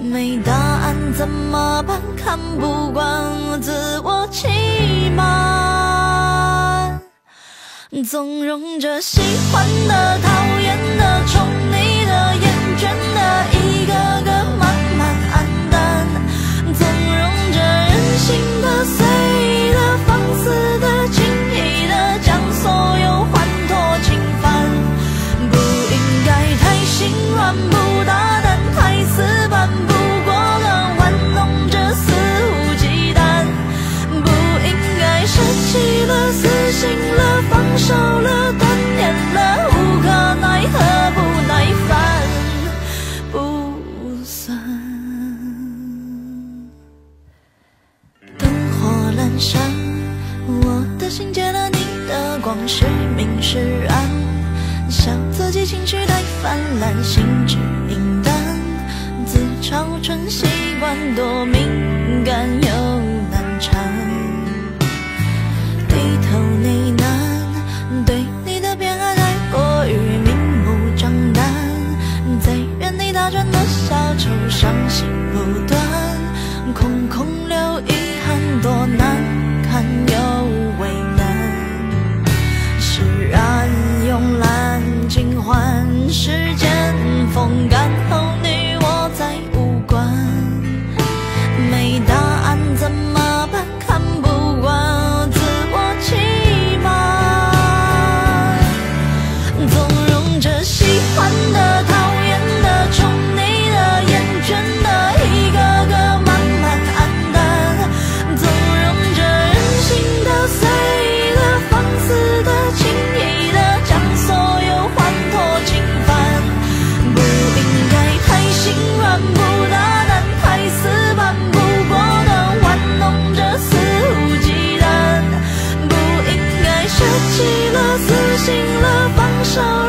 没答案怎么办？看不惯自我欺瞒，纵容着喜欢的、讨厌的、宠溺火阑珊，我的心借了你的光，是明是暗，笑自己情绪太泛滥，心智明淡，自嘲成习惯，多敏感又难缠，低头呢喃，对你的偏爱太过于明目张胆，在原地打转的小丑，伤心不断，空空留换时间。舍弃了死心了放手了。